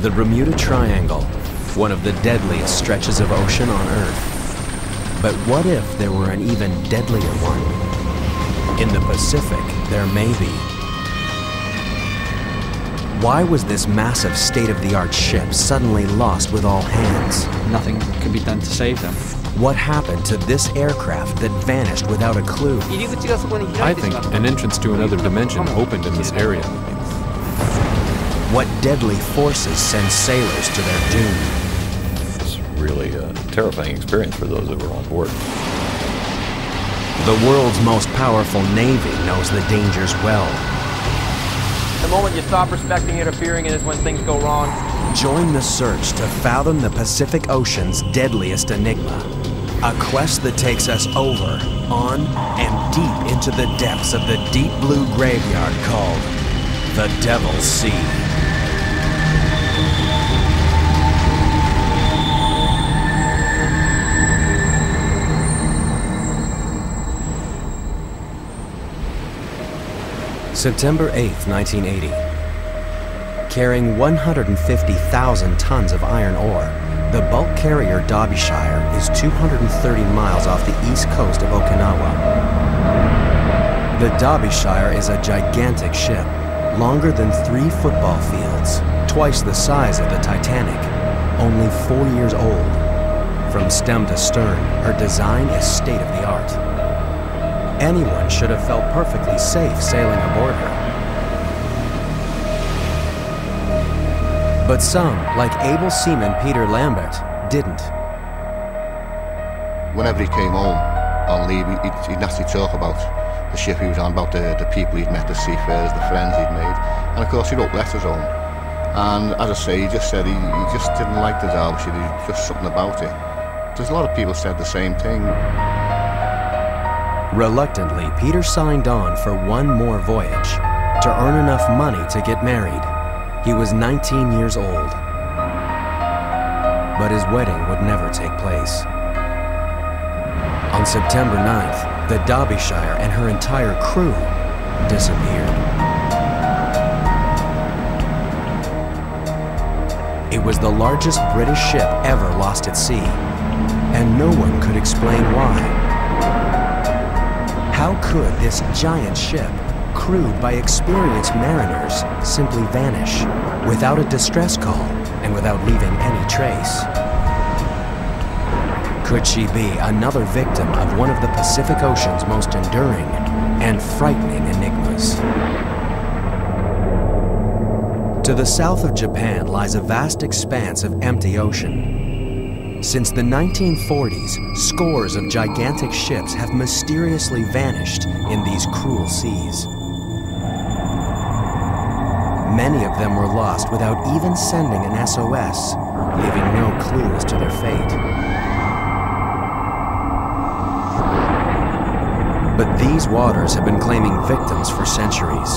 The Bermuda Triangle, one of the deadliest stretches of ocean on Earth. But what if there were an even deadlier one? In the Pacific, there may be. Why was this massive state-of-the-art ship suddenly lost with all hands? Nothing could be done to save them. What happened to this aircraft that vanished without a clue? I think an entrance to another dimension opened in this area. What deadly forces send sailors to their doom? It's really a terrifying experience for those that were on board. The world's most powerful navy knows the dangers well. The moment you stop respecting it or fearing it is when things go wrong. Join the search to fathom the Pacific Ocean's deadliest enigma. A quest that takes us over, on, and deep into the depths of the deep blue graveyard called the Devil's Sea. September 8, 1980. Carrying 150,000 tons of iron ore, the bulk carrier Derbyshire is 230 miles off the east coast of Okinawa. The Derbyshire is a gigantic ship, longer than three football fields, twice the size of the Titanic, only four years old. From stem to stern, her design is state of the art. Anyone should have felt perfectly safe sailing aboard her. But some, like able seaman Peter Lambert, didn't. Whenever he came home on leave, he'd, he'd naturally talk about the ship he was on, about the, the people he'd met, the seafarers, the friends he'd made. And of course, he wrote letters home. And as I say, he just said he, he just didn't like the Derbyshire, there was just something about it. There's a lot of people said the same thing. Reluctantly, Peter signed on for one more voyage to earn enough money to get married. He was 19 years old. But his wedding would never take place. On September 9th, the Derbyshire and her entire crew disappeared. It was the largest British ship ever lost at sea, and no one could explain why. How could this giant ship, crewed by experienced mariners, simply vanish without a distress call and without leaving any trace? Could she be another victim of one of the Pacific Ocean's most enduring and frightening enigmas? To the south of Japan lies a vast expanse of empty ocean. Since the 1940s, scores of gigantic ships have mysteriously vanished in these cruel seas. Many of them were lost without even sending an SOS, leaving no clue as to their fate. But these waters have been claiming victims for centuries.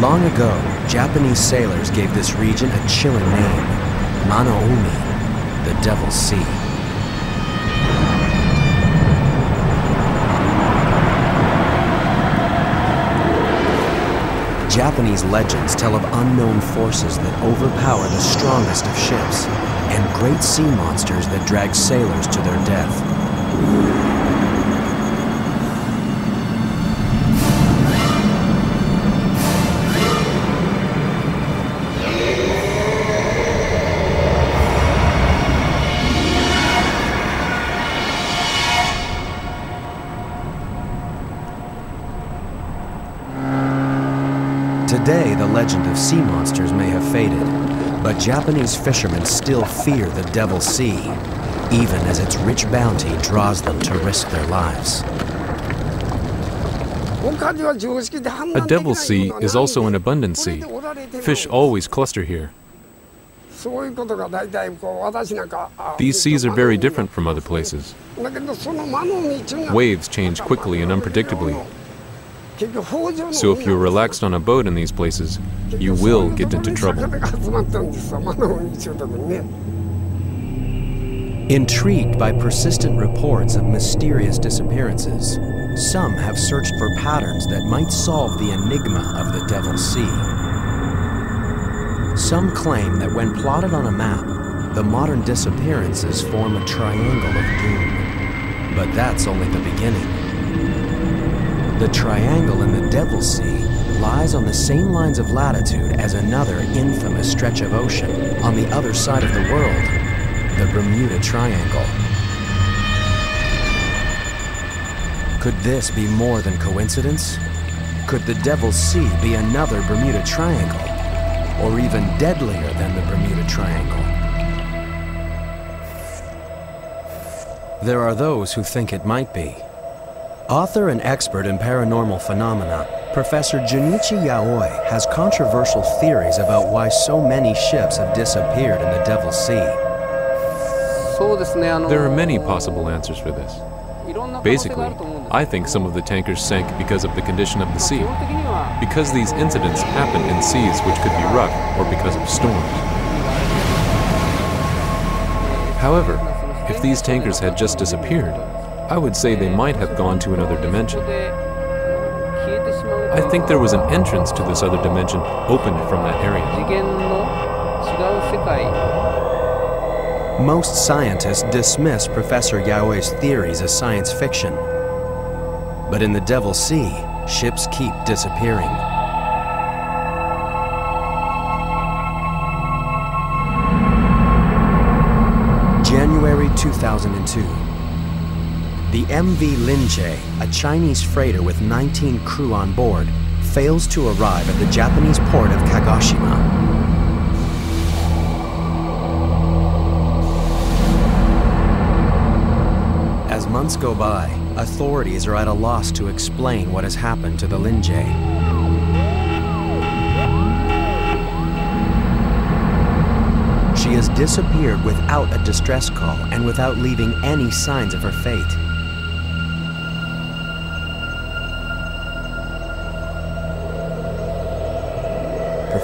Long ago, Japanese sailors gave this region a chilling name, Ma-no Umi, the Devil's Sea. Japanese legends tell of unknown forces that overpower the strongest of ships and great sea monsters that drag sailors to their death. The legend of sea monsters may have faded, but Japanese fishermen still fear the Devil Sea, even as its rich bounty draws them to risk their lives. A devil Sea is also an abundant sea. Fish always cluster here. These seas are very different from other places. Waves change quickly and unpredictably. So if you're relaxed on a boat in these places, you will get into trouble. Intrigued by persistent reports of mysterious disappearances, Some have searched for patterns that might solve the enigma of the Devil's Sea. Some claim that when plotted on a map, the modern disappearances form a triangle of doom. But that's only the beginning. The triangle in the Devil's Sea lies on the same lines of latitude as another infamous stretch of ocean on the other side of the world, the Bermuda Triangle. Could this be more than coincidence? Could the Devil's Sea be another Bermuda Triangle? Or even deadlier than the Bermuda Triangle? There are those who think it might be. Author and expert in paranormal phenomena, Professor Junichi Yaoi has controversial theories about why so many ships have disappeared in the Devil's Sea. There are many possible answers for this. Basically, I think some of the tankers sank because of the condition of the sea, because these incidents happen in seas which could be rough, or because of storms. However, if these tankers had just disappeared, I would say they might have gone to another dimension. I think there was an entrance to this other dimension opened from that area. Most scientists dismiss Professor Yaoi's theories as science fiction. But in the Devil's Sea, ships keep disappearing. January 2002. The MV Linjie, a Chinese freighter with 19 crew on board, fails to arrive at the Japanese port of Kagoshima. As months go by, authorities are at a loss to explain what has happened to the Linjie. She has disappeared without a distress call and without leaving any signs of her fate.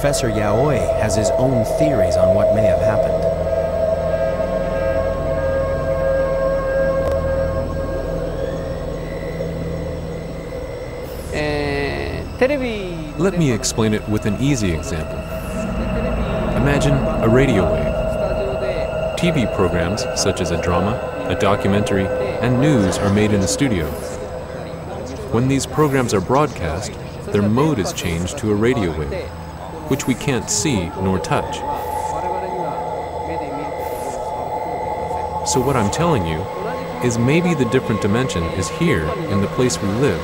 Professor Yaoi has his own theories on what may have happened. Eh, Let me explain it with an easy example. Imagine a radio wave. TV programs, such as a drama, a documentary, and news, are made in a studio. When these programs are broadcast, their mode is changed to a radio wave, which we can't see nor touch. So, what I'm telling you is maybe the different dimension is here in the place we live,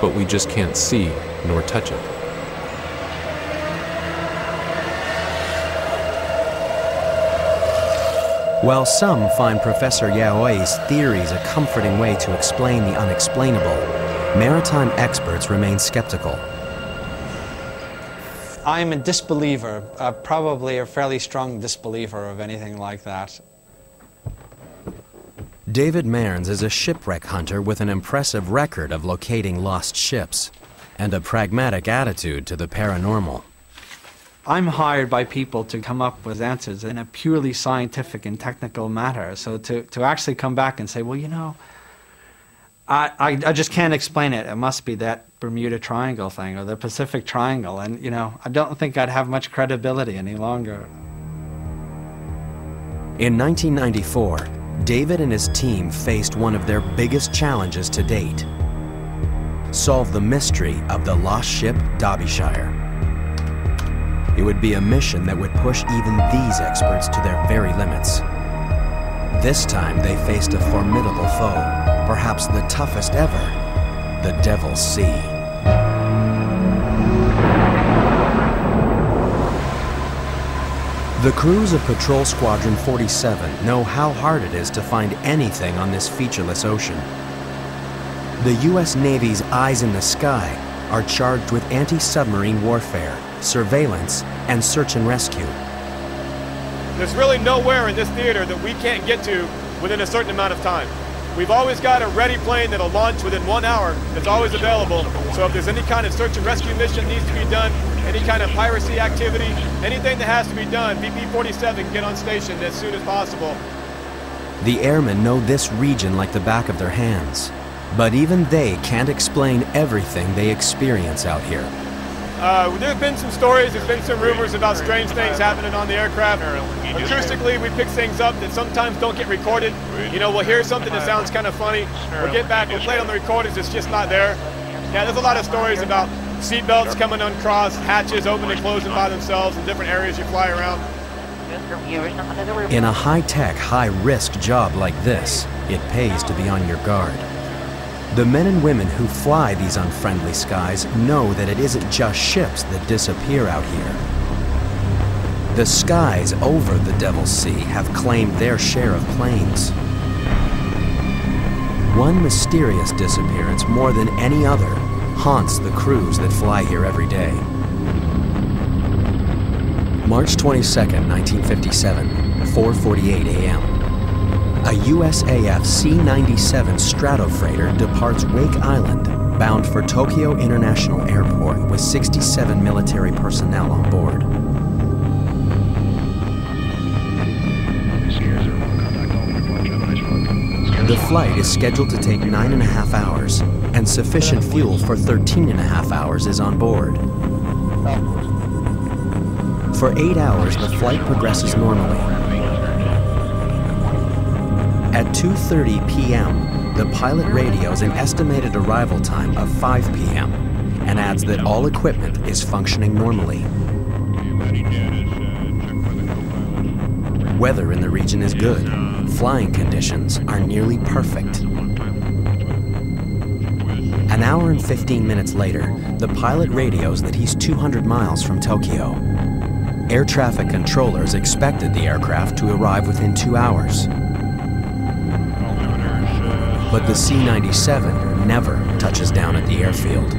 but we just can't see nor touch it. While some find Professor Yaoi's theories a comforting way to explain the unexplainable, maritime experts remain skeptical. I'm a disbeliever, uh, probably a fairly strong disbeliever of anything like that. David Mearns is a shipwreck hunter with an impressive record of locating lost ships and a pragmatic attitude to the paranormal. I'm hired by people to come up with answers in a purely scientific and technical matter. So to, to actually come back and say, well, you know, I, I, I just can't explain it. It must be that Bermuda Triangle thing or the Pacific Triangle. And, you know, I don't think I'd have much credibility any longer. In 1994, David and his team faced one of their biggest challenges to date solve the mystery of the lost ship Derbyshire. It would be a mission that would push even these experts to their very limits. This time they faced a formidable foe, perhaps the toughest ever, the Devil's Sea. The crews of Patrol Squadron 47 know how hard it is to find anything on this featureless ocean. The U.S. Navy's Eyes in the Sky are charged with anti-submarine warfare, surveillance, and search and rescue. There's really nowhere in this theater that we can't get to within a certain amount of time. We've always got a ready plane that'll launch within one hour that's always available. So if there's any kind of search and rescue mission needs to be done, any kind of piracy activity, anything that has to be done, VP-47 can get on station as soon as possible. The airmen know this region like the back of their hands. But even they can't explain everything they experience out here. Uh, there have been some stories, there's been some rumors about strange things happening on the aircraft. Acoustically, we pick things up that sometimes don't get recorded. You know, we'll hear something that sounds kind of funny. We'll get back, we'll play it on the recordings, it's just not there. Yeah, there's a lot of stories about seatbelts coming uncrossed, hatches opening and closing by themselves in different areas you fly around. In a high-tech, high-risk job like this, it pays to be on your guard. The men and women who fly these unfriendly skies know that it isn't just ships that disappear out here. The skies over the Devil's Sea have claimed their share of planes. One mysterious disappearance more than any other haunts the crews that fly here every day. March 22, 1957, 4:48 a.m. A USAF C-97 Stratofreighter departs Wake Island, bound for Tokyo International Airport with 67 military personnel on board. The flight is scheduled to take nine and a half hours, and sufficient fuel for 13 and a half hours is on board. For eight hours, the flight progresses normally. At 2.30 p.m., the pilot radios an estimated arrival time of 5 p.m. and adds that all equipment is functioning normally. Weather in the region is good. Flying conditions are nearly perfect. An hour and 15 minutes later, the pilot radios that he's 200 miles from Tokyo. Air traffic controllers expected the aircraft to arrive within two hours. But the C-97 never touches down at the airfield.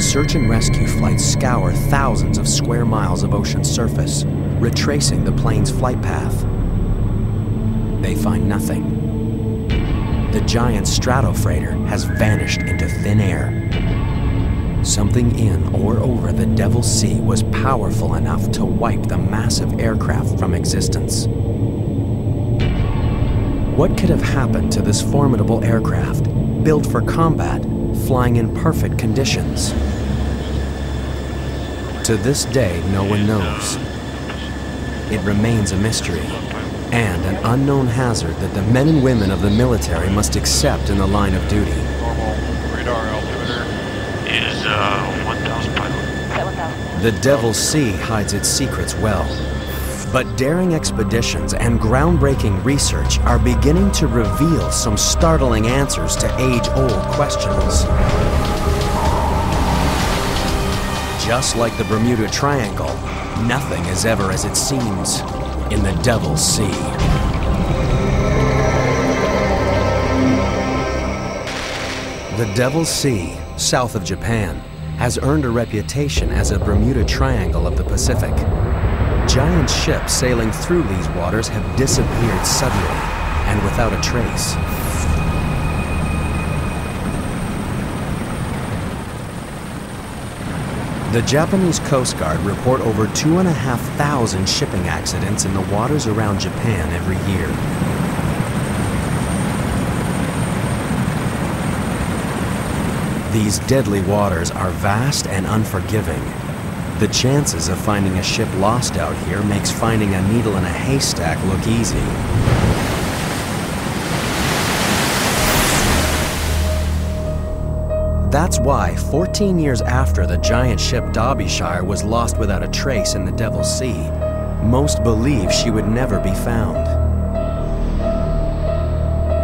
Search and rescue flights scour thousands of square miles of ocean surface, retracing the plane's flight path. They find nothing. The giant Stratofreighter has vanished into thin air. Something in or over the Devil's Sea was powerful enough to wipe the massive aircraft from existence. What could have happened to this formidable aircraft, built for combat, flying in perfect conditions? To this day, no one knows. It remains a mystery and an unknown hazard that the men and women of the military must accept in the line of duty. Is uh, 1,000 The Devil's Sea hides its secrets well. But daring expeditions and groundbreaking research are beginning to reveal some startling answers to age-old questions. Just like the Bermuda Triangle, nothing is ever as it seems in the Devil's Sea. The Devil's Sea, south of Japan, has earned a reputation as a Bermuda Triangle of the Pacific. Giant ships sailing through these waters have disappeared suddenly and without a trace. The Japanese Coast Guard report over 2,500 shipping accidents in the waters around Japan every year. These deadly waters are vast and unforgiving. The chances of finding a ship lost out here makes finding a needle in a haystack look easy. That's why, 14 years after the giant ship Derbyshire was lost without a trace in the Devil's Sea, most believe she would never be found.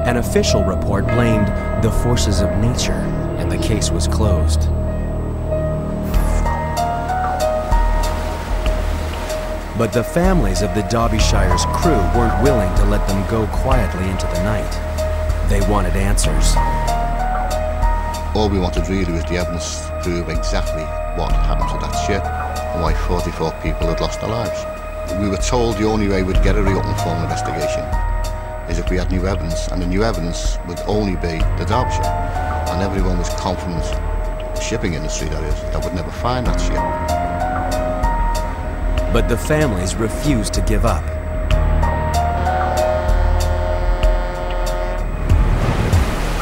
An official report blamed the forces of nature, case was closed. But the families of the Derbyshire's crew weren't willing to let them go quietly into the night. They wanted answers. All we wanted really was the evidence to prove exactly what happened to that ship and why 44 people had lost their lives. We were told the only way we'd get a reopened investigation is if we had new evidence, and the new evidence would only be the Derbyshire. And everyone was confident, the shipping industry that is, that would never find that ship. But the families refused to give up.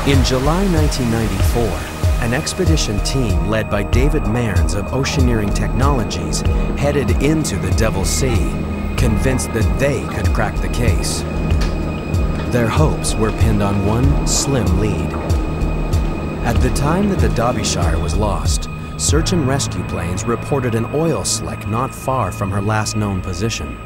In July 1994, an expedition team led by David Mearns of Oceaneering Technologies headed into the Devil's Sea, convinced that they could crack the case. Their hopes were pinned on one slim lead. At the time that the Derbyshire was lost, search and rescue planes reported an oil slick not far from her last known position.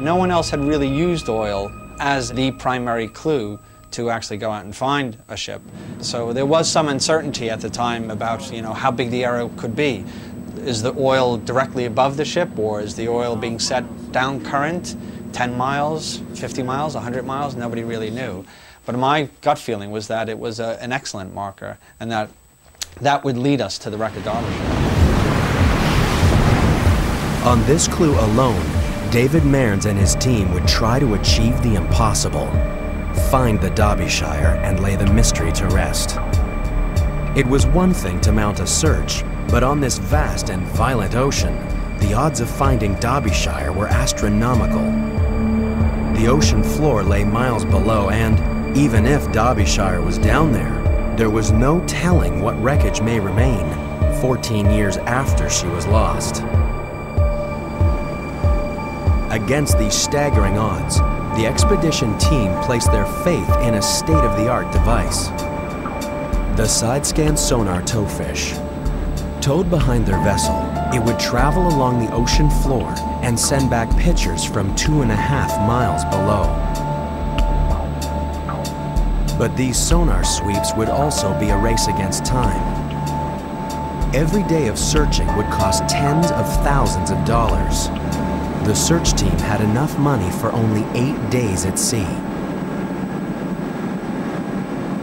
No one else had really used oil as the primary clue to actually go out and find a ship. So there was some uncertainty at the time about, you know, how big the area could be. Is the oil directly above the ship or is the oil being set down current 10 miles, 50 miles, 100 miles? Nobody really knew. But my gut feeling was that it was a, an excellent marker and that that would lead us to the Derbyshire. On this clue alone, David Mearns and his team would try to achieve the impossible find the Derbyshire and lay the mystery to rest. It was one thing to mount a search, but on this vast and violent ocean, the odds of finding Derbyshire were astronomical. The ocean floor lay miles below, and even if Derbyshire was down there, there was no telling what wreckage may remain 14 years after she was lost. Against these staggering odds, the expedition team placed their faith in a state-of-the-art device. The side-scan sonar towfish. Towed behind their vessel, it would travel along the ocean floor and send back pictures from two and a half miles below. But these sonar sweeps would also be a race against time. Every day of searching would cost tens of thousands of dollars. The search team had enough money for only eight days at sea.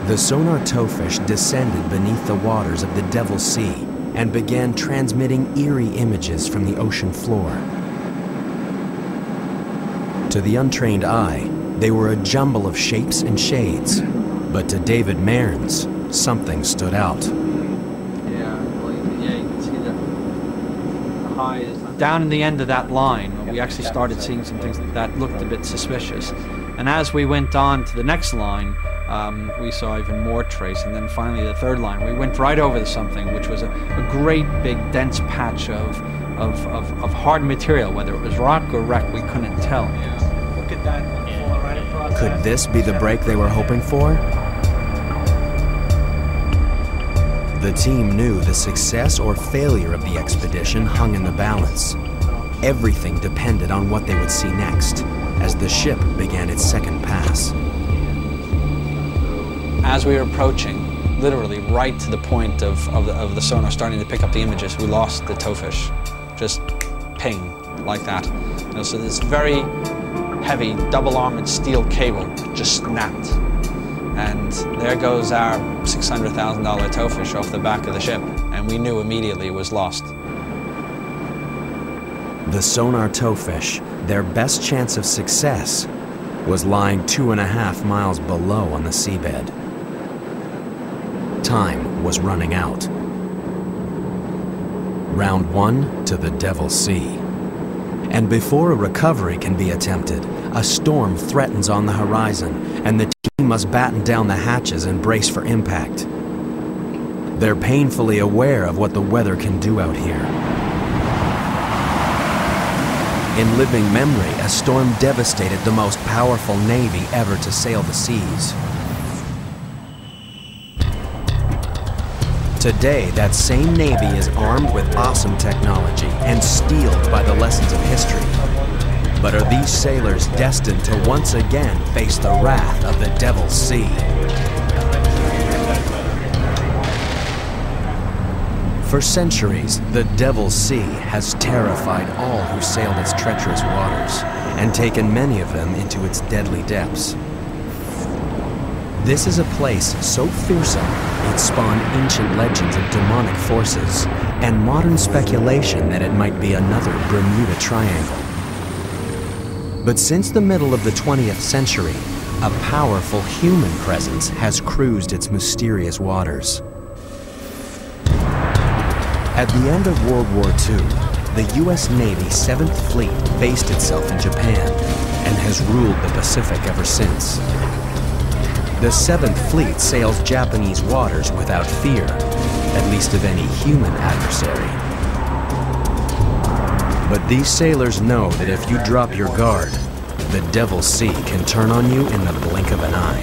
The sonar towfish descended beneath the waters of the Devil Sea and began transmitting eerie images from the ocean floor. To the untrained eye, they were a jumble of shapes and shades, but to David Mearns, something stood out. Yeah, well, yeah, you can see the, the high is down in the end of that line we actually started seeing some things that looked a bit suspicious. And as we went on to the next line, um, we saw even more trace. And then finally, the third line, we went right over to something which was a, a great big dense patch of, of, of, of, hard material. Whether it was rock or wreck, we couldn't tell. Look at that. Could this be the break they were hoping for? The team knew the success or failure of the expedition hung in the balance. Everything depended on what they would see next as the ship began its second pass. As we were approaching, literally right to the point of, of, the, of the sonar starting to pick up the images, we lost the towfish. Just ping, like that. You know, so this very heavy, double-armored steel cable just snapped. And there goes our $600,000 towfish off the back of the ship. And we knew immediately it was lost. The sonar towfish, their best chance of success, was lying two and a half miles below on the seabed. Time was running out. Round one to the Devil's Sea. And before a recovery can be attempted, a storm threatens on the horizon, and the must batten down the hatches and brace for impact. They're painfully aware of what the weather can do out here. In living memory, a storm devastated the most powerful navy ever to sail the seas. Today, that same navy is armed with awesome technology and steeled by the lessons of history. But are these sailors destined to once again face the wrath of the Devil's Sea? For centuries, the Devil's Sea has terrified all who sailed its treacherous waters and taken many of them into its deadly depths. This is a place so fearsome it spawned ancient legends of demonic forces and modern speculation that it might be another Bermuda Triangle. But since the middle of the 20th century, a powerful human presence has cruised its mysterious waters. At the end of World War II, the U.S. Navy 7th Fleet based itself in Japan and has ruled the Pacific ever since. The 7th Fleet sails Japanese waters without fear, at least of any human adversary. But these sailors know that if you drop your guard, the Devil Sea can turn on you in the blink of an eye.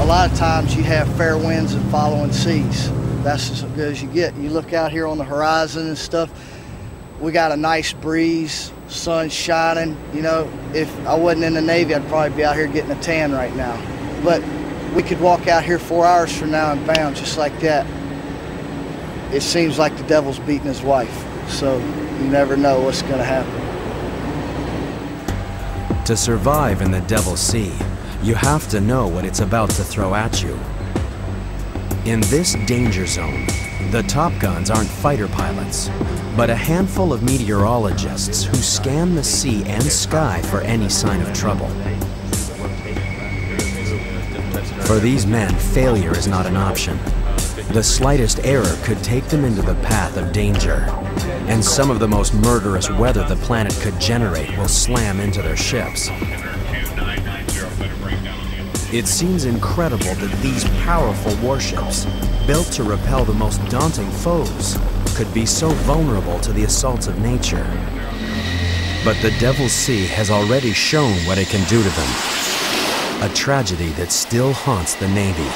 A lot of times you have fair winds and following seas. That's as good as you get. You look out here on the horizon and stuff, we got a nice breeze, sun shining. You know, if I wasn't in the Navy, I'd probably be out here getting a tan right now. But we could walk out here four hours from now and bam, just like that. It seems like the devil's beating his wife. So you never know what's going to happen. To survive in the Devil's Sea, you have to know what it's about to throw at you. In this danger zone, the Top Guns aren't fighter pilots, but a handful of meteorologists who scan the sea and sky for any sign of trouble. For these men, failure is not an option. The slightest error could take them into the path of danger, and some of the most murderous weather the planet could generate will slam into their ships. It seems incredible that these powerful warships, built to repel the most daunting foes, could be so vulnerable to the assaults of nature. But the Devil's Sea has already shown what it can do to them. A tragedy that still haunts the Navy.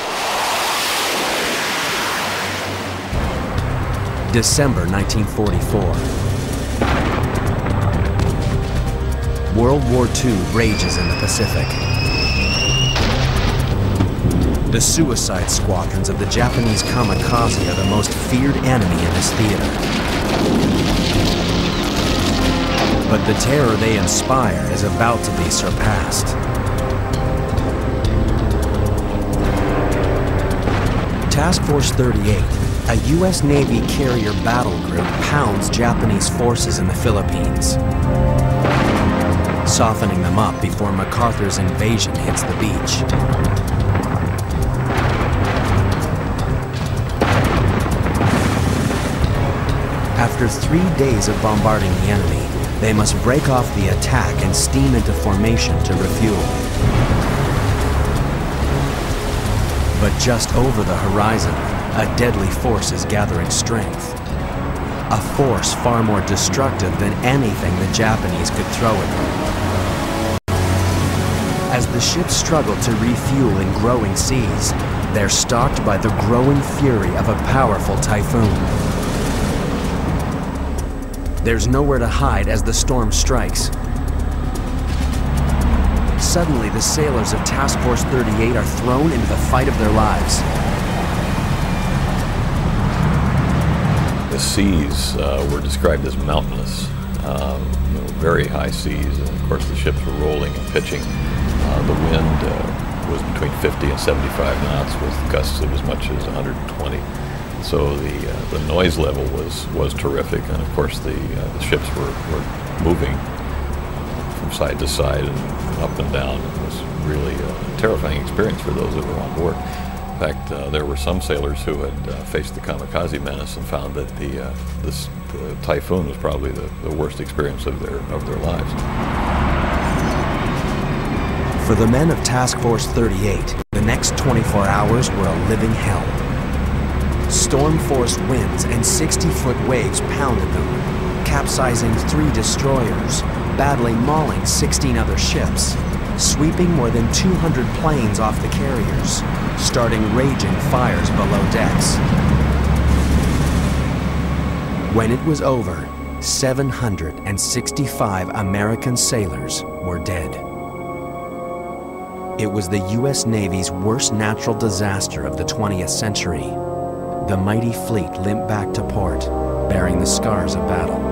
December 1944. World War II rages in the Pacific. The suicide squadrons of the Japanese kamikaze are the most feared enemy in this theater. But the terror they inspire is about to be surpassed. Task Force 38 a U.S. Navy carrier battle group pounds Japanese forces in the Philippines, softening them up before MacArthur's invasion hits the beach. After three days of bombarding the enemy, they must break off the attack and steam into formation to refuel. But just over the horizon, a deadly force is gathering strength. A force far more destructive than anything the Japanese could throw at them. As the ships struggle to refuel in growing seas, they're stalked by the growing fury of a powerful typhoon. There's nowhere to hide as the storm strikes. Suddenly, the sailors of Task Force 38 are thrown into the fight of their lives. The seas uh, were described as mountainous, um, you know, very high seas, and of course the ships were rolling and pitching. Uh, the wind uh, was between 50 and 75 knots with gusts of as much as 120. So the uh, the noise level was was terrific, and of course the, uh, the ships were, were moving from side to side and up and down. It was really a terrifying experience for those that were on board. In fact, uh, there were some sailors who had uh, faced the kamikaze menace and found that the, uh, this, the typhoon was probably the, the worst experience of their, of their lives. For the men of Task Force 38, the next 24 hours were a living hell. Storm force winds and 60 foot waves pounded them, capsizing three destroyers, badly mauling 16 other ships, sweeping more than 200 planes off the carriers, starting raging fires below decks. When it was over, 765 American sailors were dead. It was the U.S. Navy's worst natural disaster of the 20th century. The mighty fleet limped back to port, bearing the scars of battle.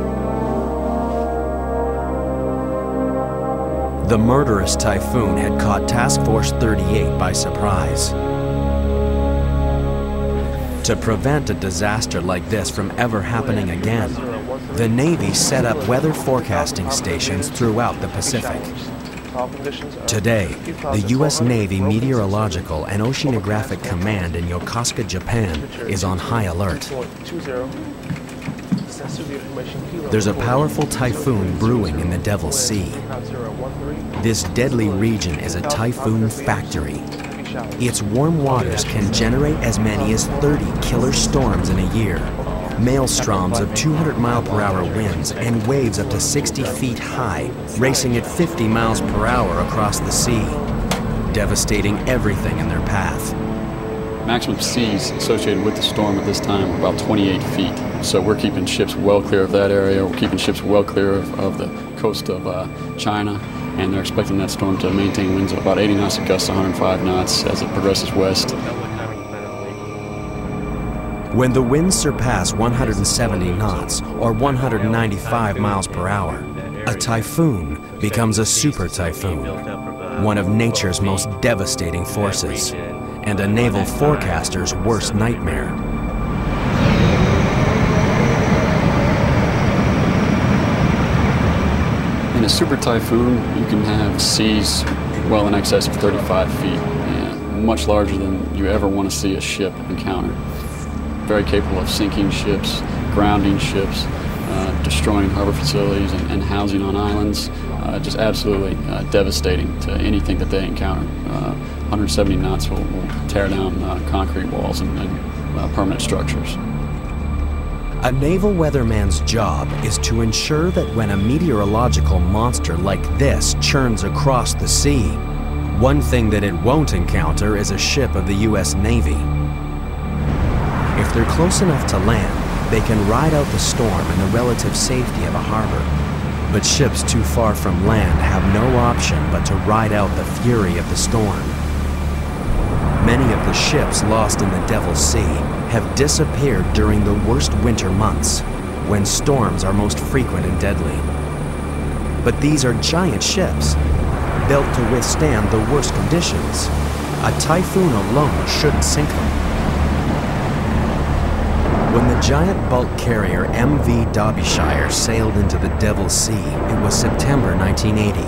The murderous typhoon had caught Task Force 38 by surprise. To prevent a disaster like this from ever happening again, the Navy set up weather forecasting stations throughout the Pacific. Today, the U.S. Navy Meteorological and Oceanographic Command in Yokosuka, Japan is on high alert. There's a powerful typhoon brewing in the Devil's Sea. This deadly region is a typhoon factory. Its warm waters can generate as many as 30 killer storms in a year. Maelstroms of 200 mile per hour winds and waves up to 60 feet high, racing at 50 miles per hour across the sea, devastating everything in their path. Maximum seas associated with the storm at this time are about 28 feet. So we're keeping ships well clear of that area. We're keeping ships well clear of, of the coast of uh, China. And they're expecting that storm to maintain winds of about 80 knots at gusts 105 knots as it progresses west. When the winds surpass 170 knots or 195 miles per hour, a typhoon becomes a super typhoon, one of nature's most devastating forces, and a naval forecaster's worst nightmare. In a super typhoon, you can have seas well in excess of 35 feet, and much larger than you ever want to see a ship encounter very capable of sinking ships, grounding ships, uh, destroying harbor facilities and, and, housing on islands. Uh, just absolutely uh, devastating to anything that they encounter. 170 uh, knots will, will tear down uh, concrete walls and, and uh, permanent structures. A naval weatherman's job is to ensure that when a meteorological monster like this churns across the sea, one thing that it won't encounter is a ship of the U.S. Navy. If they're close enough to land, they can ride out the storm in the relative safety of a harbor. But ships too far from land have no option but to ride out the fury of the storm. Many of the ships lost in the Devil's Sea have disappeared during the worst winter months, when storms are most frequent and deadly. But these are giant ships, built to withstand the worst conditions. A typhoon alone shouldn't sink them. When the giant bulk carrier MV Derbyshire sailed into the Devil's Sea, it was September 1980,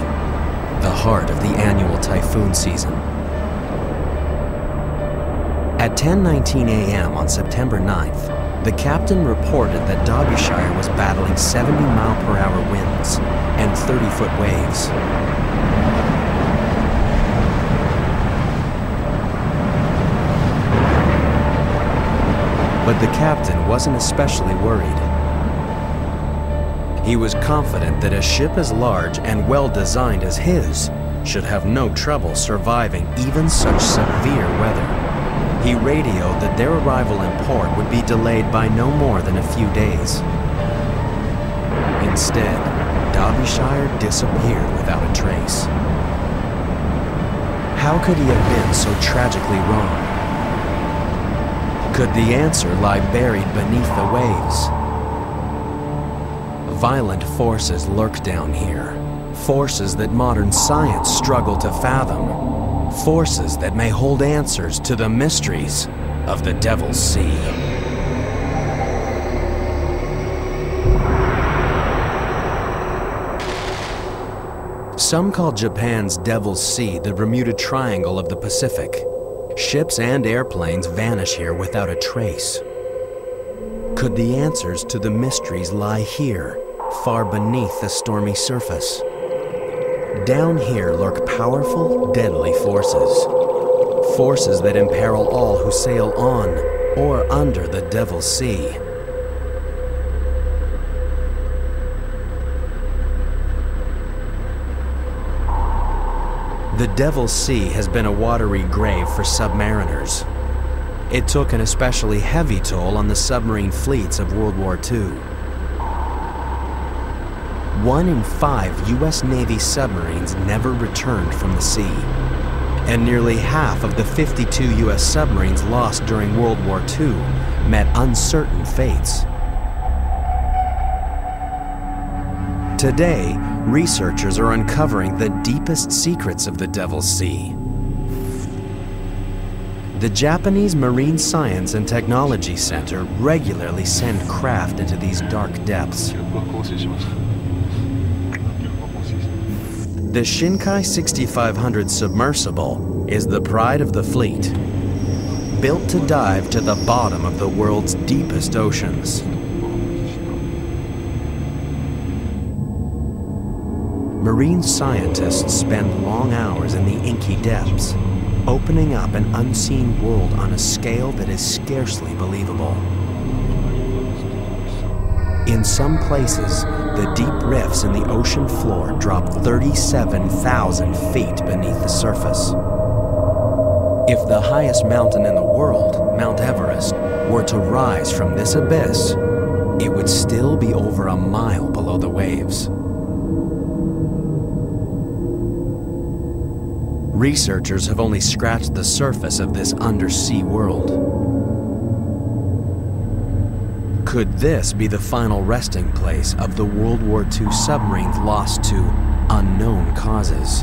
the heart of the annual typhoon season. At 10:19 a.m. on September 9th, the captain reported that Derbyshire was battling 70 mile per hour winds and 30 foot waves. But the captain wasn't especially worried. He was confident that a ship as large and well designed as his should have no trouble surviving even such severe weather. He radioed that their arrival in port would be delayed by no more than a few days. Instead, Derbyshire disappeared without a trace. How could he have been so tragically wrong? Could the answer lie buried beneath the waves? Violent forces lurk down here. Forces that modern science struggle to fathom. Forces that may hold answers to the mysteries of the Devil's Sea. Some call Japan's Devil's Sea the Bermuda Triangle of the Pacific. Ships and airplanes vanish here without a trace. Could the answers to the mysteries lie here, far beneath the stormy surface? Down here lurk powerful, deadly forces. Forces that imperil all who sail on or under the Devil's Sea. The Devil's Sea has been a watery grave for submariners. It took an especially heavy toll on the submarine fleets of World War II. One in five U.S. Navy submarines never returned from the sea, and nearly half of the 52 U.S. submarines lost during World War II met uncertain fates. Today, researchers are uncovering the deepest secrets of the Devil's Sea. The Japanese Marine Science and Technology Center regularly send craft into these dark depths. The Shinkai 6500 submersible is the pride of the fleet, built to dive to the bottom of the world's deepest oceans. Marine scientists spend long hours in the inky depths, opening up an unseen world on a scale that is scarcely believable. In some places, the deep rifts in the ocean floor drop 37,000 feet beneath the surface. If the highest mountain in the world, Mount Everest, were to rise from this abyss, it would still be over a mile below the waves. Researchers have only scratched the surface of this undersea world. Could this be the final resting place of the World War II submarines lost to unknown causes?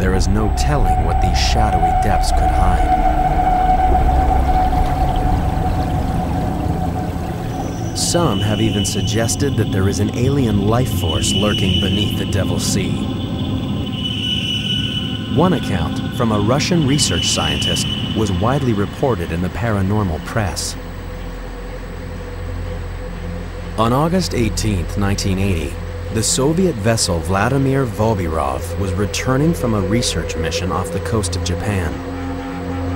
There is no telling what these shadowy depths could hide. Some have even suggested that there is an alien life force lurking beneath the Devil's Sea. One account from a Russian research scientist was widely reported in the paranormal press. On August 18, 1980, the Soviet vessel Vladimir Vobirov was returning from a research mission off the coast of Japan.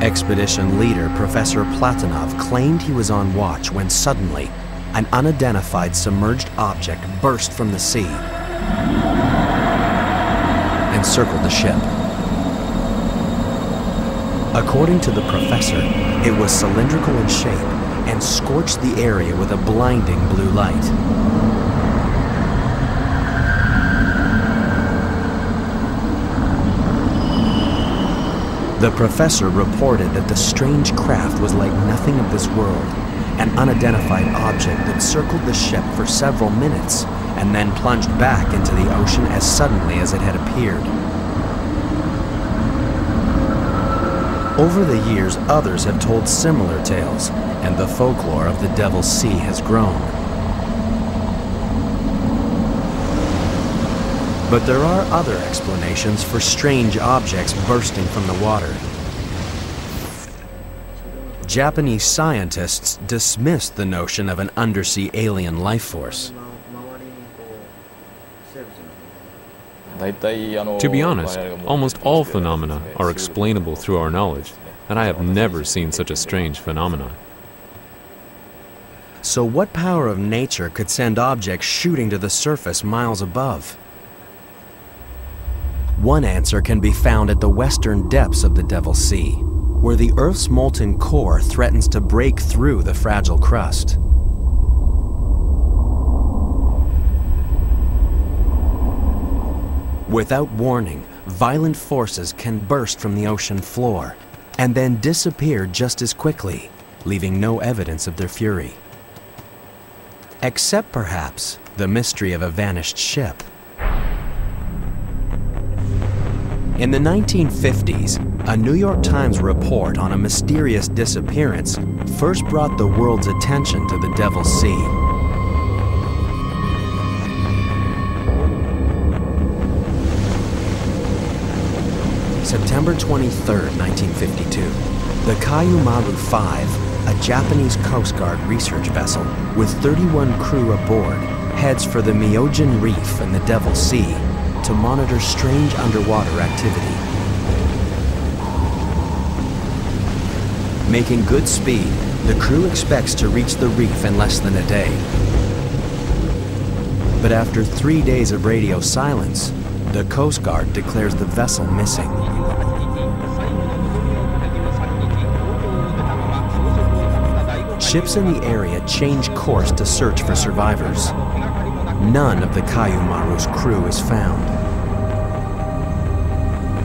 Expedition leader Professor Platonov claimed he was on watch when suddenly an unidentified submerged object burst from the sea and circled the ship. According to the professor, it was cylindrical in shape and scorched the area with a blinding blue light. The professor reported that the strange craft was like nothing of this world, an unidentified object that circled the ship for several minutes and then plunged back into the ocean as suddenly as it had appeared. Over the years, others have told similar tales, and the folklore of the Devil's Sea has grown. But there are other explanations for strange objects bursting from the water. Japanese scientists dismissed the notion of an undersea alien life force. To be honest, almost all phenomena are explainable through our knowledge, and I have never seen such a strange phenomenon. So what power of nature could send objects shooting to the surface miles above? One answer can be found at the western depths of the Devil's Sea, where the Earth's molten core threatens to break through the fragile crust. Without warning, violent forces can burst from the ocean floor and then disappear just as quickly, leaving no evidence of their fury. Except perhaps the mystery of a vanished ship. In the 1950s, a New York Times report on a mysterious disappearance first brought the world's attention to the Devil's Sea. September 23, 1952, the Kaiyo Maru 5, a Japanese Coast Guard research vessel with 31 crew aboard, heads for the Myojin Reef in the Devil Sea to monitor strange underwater activity. Making good speed, the crew expects to reach the reef in less than a day. But after three days of radio silence, the Coast Guard declares the vessel missing. Ships in the area change course to search for survivors. None of the Kaiyo Maru's crew is found.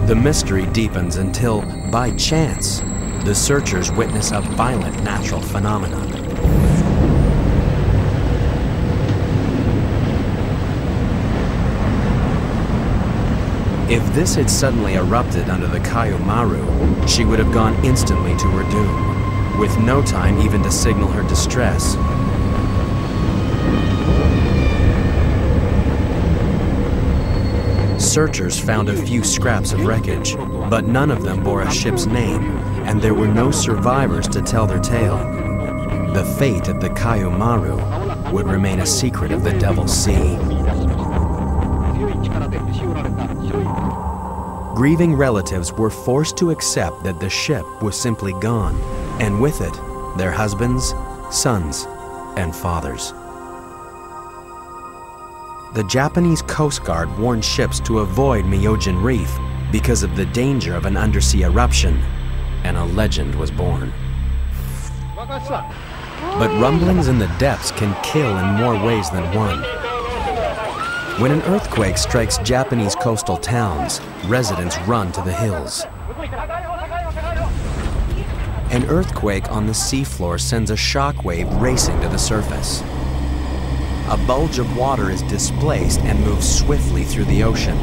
The mystery deepens until, by chance, the searchers witness a violent natural phenomenon. If this had suddenly erupted under the Kaiyo Maru, she would have gone instantly to her doom, with no time even to signal her distress. Searchers found a few scraps of wreckage, but none of them bore a ship's name, and there were no survivors to tell their tale. The fate of the Kaiyo Maru would remain a secret of the Devil's Sea. Grieving relatives were forced to accept that the ship was simply gone, and with it, their husbands, sons, and fathers. The Japanese Coast Guard warned ships to avoid Myojin Reef because of the danger of an undersea eruption, and a legend was born. But rumblings in the depths can kill in more ways than one. When an earthquake strikes Japanese coastal towns, residents run to the hills. An earthquake on the seafloor sends a shockwave racing to the surface. A bulge of water is displaced and moves swiftly through the ocean.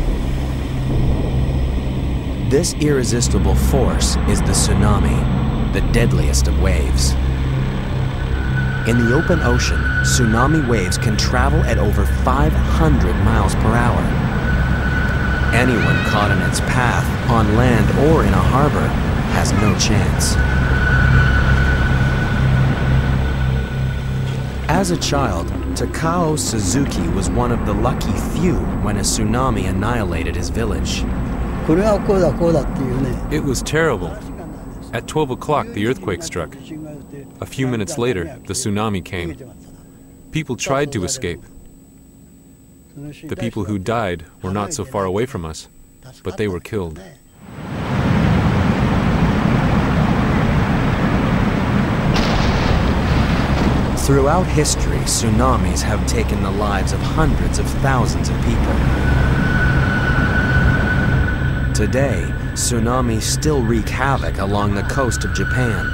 This irresistible force is the tsunami, the deadliest of waves. In the open ocean, tsunami waves can travel at over 500 miles per hour. Anyone caught in its path, on land or in a harbor, has no chance. As a child, Takao Suzuki was one of the lucky few when a tsunami annihilated his village. It was terrible. At 12 o'clock, the earthquake struck. A few minutes later, the tsunami came. People tried to escape. The people who died were not so far away from us, but they were killed. Throughout history, tsunamis have taken the lives of hundreds of thousands of people. Today, tsunamis still wreak havoc along the coast of Japan.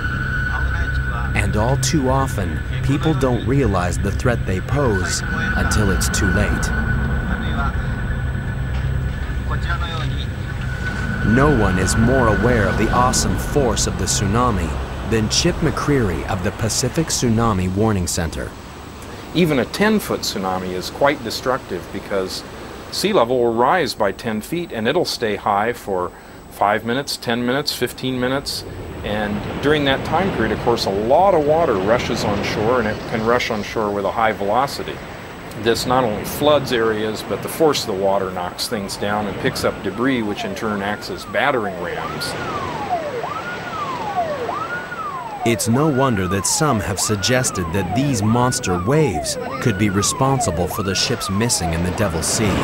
And all too often, people don't realize the threat they pose until it's too late. No one is more aware of the awesome force of the tsunami than Chip McCreery of the Pacific Tsunami Warning Center. Even a 10 foot tsunami is quite destructive because sea level will rise by 10 feet and it'll stay high for 5 minutes, 10 minutes, 15 minutes. And during that time period, of course, a lot of water rushes on shore and it can rush on shore with a high velocity. This not only floods areas, but the force of the water knocks things down and picks up debris, which in turn acts as battering rams. It's no wonder that some have suggested that these monster waves could be responsible for the ships missing in the Devil's Sea.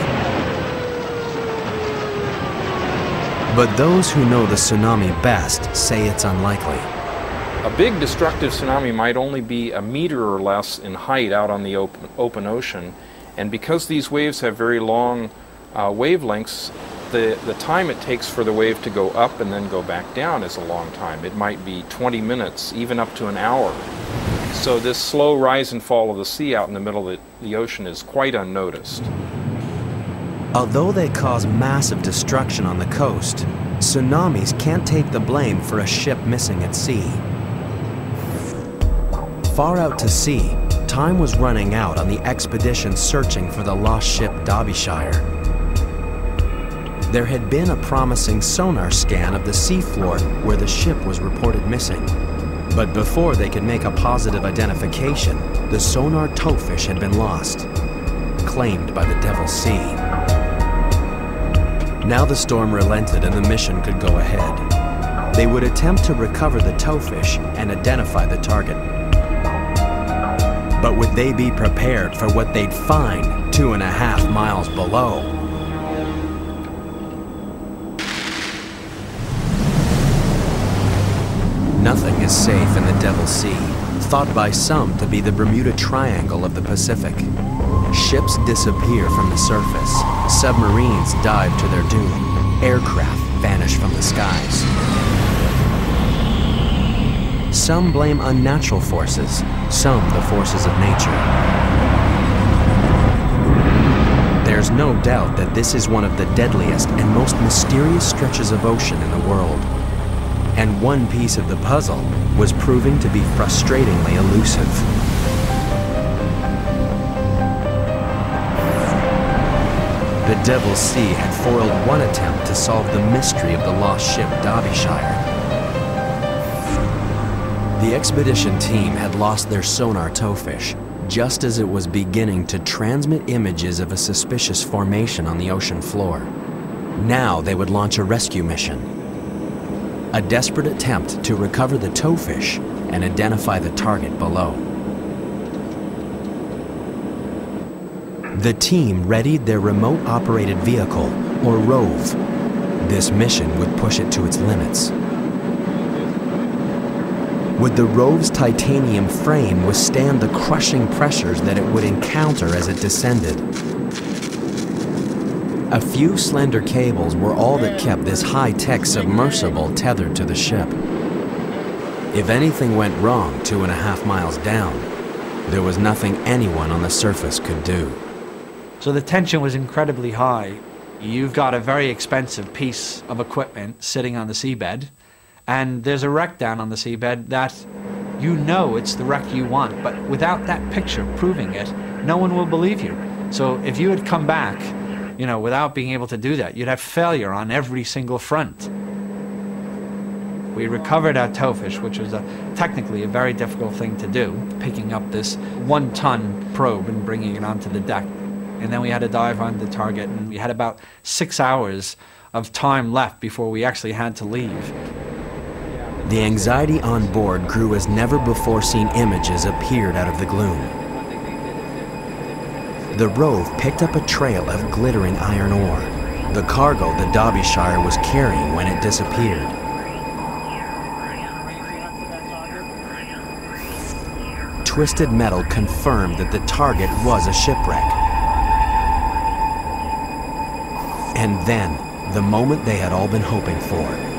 But those who know the tsunami best say it's unlikely. A big destructive tsunami might only be a meter or less in height out on the open, open ocean, and because these waves have very long uh, wavelengths, the, the time it takes for the wave to go up and then go back down is a long time. It might be 20 minutes, even up to an hour. So this slow rise and fall of the sea out in the middle of the, the ocean is quite unnoticed. Although they cause massive destruction on the coast, tsunamis can't take the blame for a ship missing at sea. Far out to sea, time was running out on the expedition searching for the lost ship Derbyshire. There had been a promising sonar scan of the seafloor where the ship was reported missing. But before they could make a positive identification, the sonar towfish had been lost, claimed by the Devil Sea. Now the storm relented and the mission could go ahead. They would attempt to recover the towfish and identify the target. But would they be prepared for what they'd find two and a half miles below? Nothing is safe in the Devil's Sea, thought by some to be the Bermuda Triangle of the Pacific. Ships disappear from the surface, submarines dive to their doom, aircraft vanish from the skies. Some blame unnatural forces, some the forces of nature. There's no doubt that this is one of the deadliest and most mysterious stretches of ocean in the world and one piece of the puzzle was proving to be frustratingly elusive. the Devil's Sea had foiled one attempt to solve the mystery of the lost ship Derbyshire. The expedition team had lost their sonar towfish just as it was beginning to transmit images of a suspicious formation on the ocean floor. Now they would launch a rescue mission. A desperate attempt to recover the towfish and identify the target below. The team readied their remote operated vehicle, or ROVE. This mission would push it to its limits. Would the rove's titanium frame withstand the crushing pressures that it would encounter as it descended? A few slender cables were all that kept this high-tech submersible tethered to the ship. If anything went wrong two and a half miles down, there was nothing anyone on the surface could do. So the tension was incredibly high. You've got a very expensive piece of equipment sitting on the seabed, and there's a wreck down on the seabed that you know it's the wreck you want, but without that picture proving it, no one will believe you. So if you had come back, you know, without being able to do that, you'd have failure on every single front. We recovered our towfish, which was a, technically a very difficult thing to do, picking up this one ton probe and bringing it onto the deck. And then we had to dive on the target, and we had about six hours of time left before we actually had to leave. The anxiety on board grew as never before seen images appeared out of the gloom. The Rove picked up a trail of glittering iron ore, the cargo the Derbyshire was carrying when it disappeared. Twisted metal confirmed that the target was a shipwreck. And then, the moment they had all been hoping for.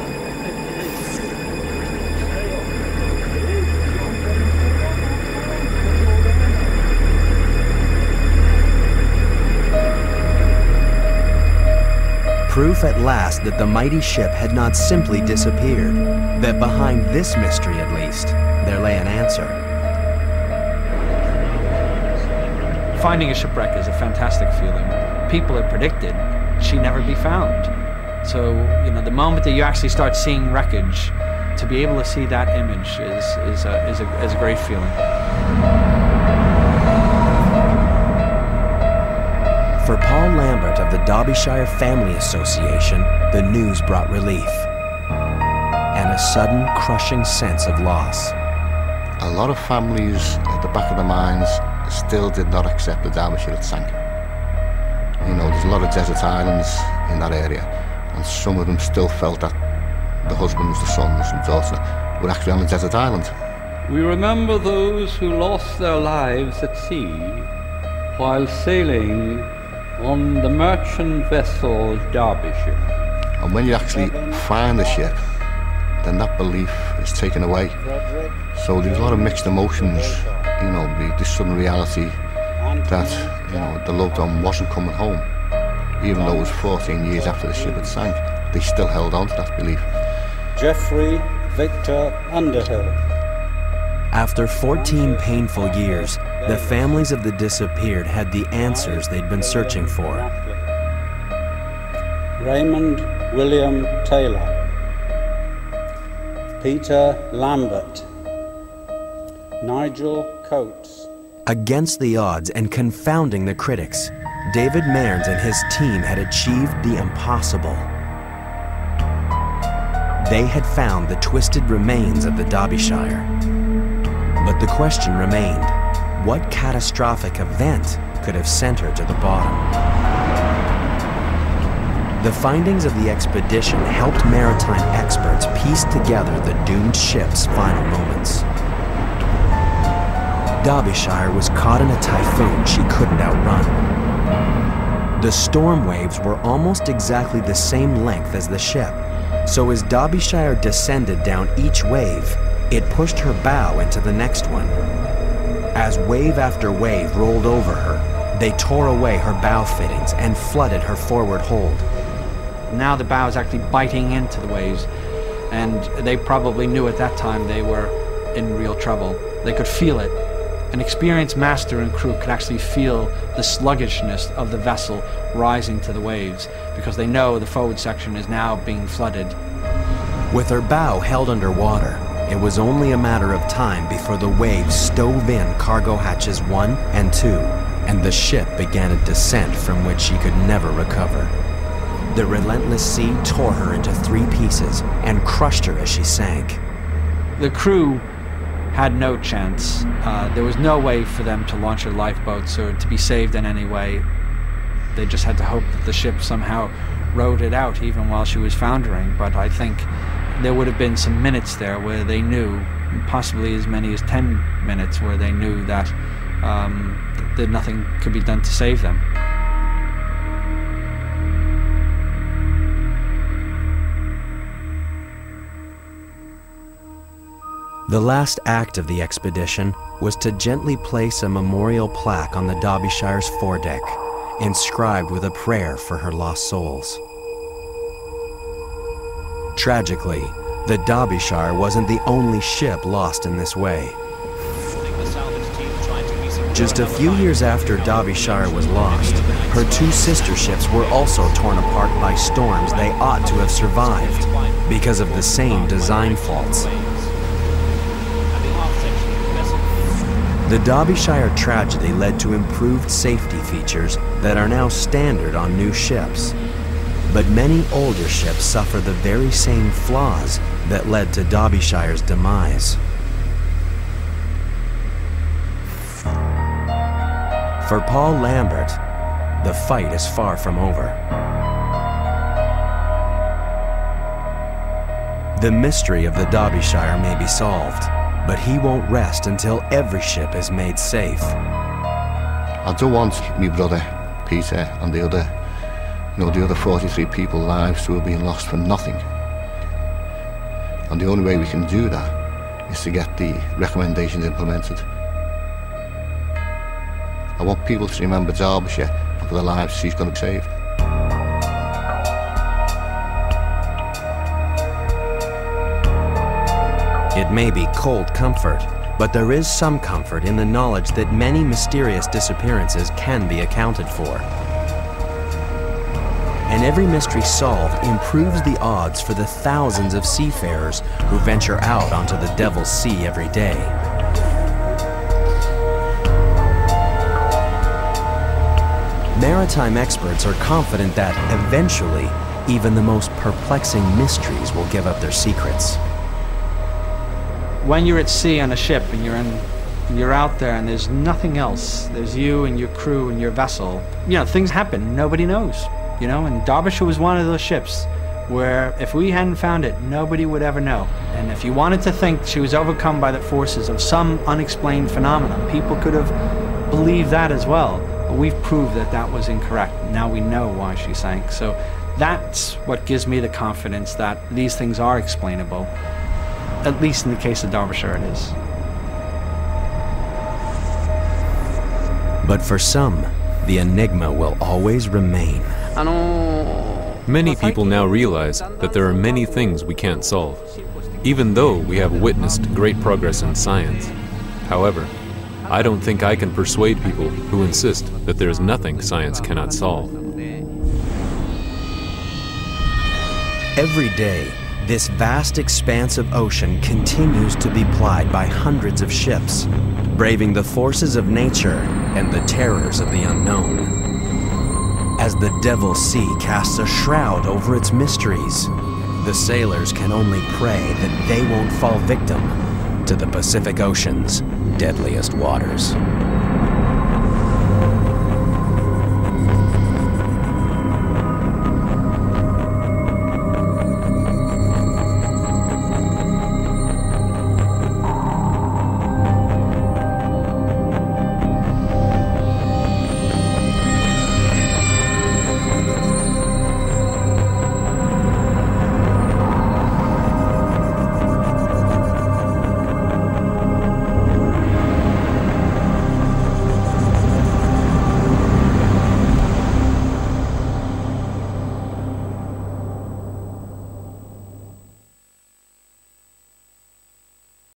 At last that the mighty ship had not simply disappeared, that behind this mystery at least, there lay an answer. Finding a shipwreck is a fantastic feeling. People had predicted she'd never be found. So, you know, the moment that you actually start seeing wreckage, to be able to see that image is, is, a, is, a, is a great feeling. For Paul Lambert of the Derbyshire Family Association, the news brought relief and a sudden crushing sense of loss. A lot of families at the back of their minds still did not accept the Derbyshire had sank. You know, there's a lot of desert islands in that area, and some of them still felt that the husbands, the sons and daughter were actually on a desert island. We remember those who lost their lives at sea while sailing on the merchant vessel Derbyshire. And when you actually find the ship, then that belief is taken away. So there's a lot of mixed emotions, you know, the, the sudden reality that, you know, the loved one wasn't coming home. Even though it was 14 years after the ship had sank, they still held on to that belief. Geoffrey Victor Underhill. After 14 painful years, the families of the disappeared had the answers they'd been searching for. Raymond William Taylor. Peter Lambert. Nigel Coates. Against the odds and confounding the critics, David Mearns and his team had achieved the impossible. They had found the twisted remains of the Derbyshire. But the question remained, what catastrophic event could have sent her to the bottom? The findings of the expedition helped maritime experts piece together the doomed ship's final moments. Derbyshire was caught in a typhoon she couldn't outrun. The storm waves were almost exactly the same length as the ship, so as Derbyshire descended down each wave, it pushed her bow into the next one. As wave after wave rolled over her, they tore away her bow fittings and flooded her forward hold. Now the bow is actually biting into the waves, and they probably knew at that time they were in real trouble. They could feel it, an experienced master and crew could actually feel the sluggishness of the vessel rising to the waves because they know the forward section is now being flooded. With her bow held under water, it was only a matter of time before the waves stove in cargo hatches 1 and 2, and the ship began a descent from which she could never recover. The relentless sea tore her into three pieces and crushed her as she sank. The crew had no chance. Uh, there was no way for them to launch their lifeboats or to be saved in any way. They just had to hope that the ship somehow rode it out even while she was foundering. But I think there would have been some minutes there where they knew, possibly as many as 10 minutes, where they knew that, um, that nothing could be done to save them. The last act of the expedition was to gently place a memorial plaque on the Derbyshire's foredeck, inscribed with a prayer for her lost souls. Tragically, the Derbyshire wasn't the only ship lost in this way. Just a few years after Derbyshire was lost, her two sister ships were also torn apart by storms they ought to have survived because of the same design faults. The Derbyshire tragedy led to improved safety features that are now standard on new ships. But many older ships suffer the very same flaws that led to Derbyshire's demise. For Paul Lambert, the fight is far from over. The mystery of the Derbyshire may be solved, but he won't rest until every ship is made safe. I don't want my brother, Peter, and the other, know, the other 43 people lives who have been lost for nothing. And the only way we can do that is to get the recommendations implemented. I want people to remember Derbyshire for the lives she's going to save. It may be cold comfort, but there is some comfort in the knowledge that many mysterious disappearances can be accounted for. And every mystery solved improves the odds for the thousands of seafarers who venture out onto the Devil's Sea every day. Maritime experts are confident that, eventually, even the most perplexing mysteries will give up their secrets. When you're at sea on a ship and you're in you're out there and there's nothing else there's you and your crew and your vessel you know things happen. Nobody knows you know? And derbyshire was one of those ships where if we hadn't found it nobody would ever know. And if you wanted to think she was overcome by the forces of some unexplained phenomenon people could have believed that as well. But we've proved that that was incorrect. Now we know why she sank. So that's what gives me the confidence that these things are explainable at least in the case of Derbyshire, it is. But for some, the enigma will always remain. Many people now realize that there are many things we can't solve, even though we have witnessed great progress in science. However, I don't think I can persuade people who insist that there is nothing science cannot solve. Every day, this vast expanse of ocean continues to be plied by hundreds of ships, braving the forces of nature and the terrors of the unknown. As the Devil Sea casts a shroud over its mysteries, the sailors can only pray that they won't fall victim to the Pacific Ocean's deadliest waters.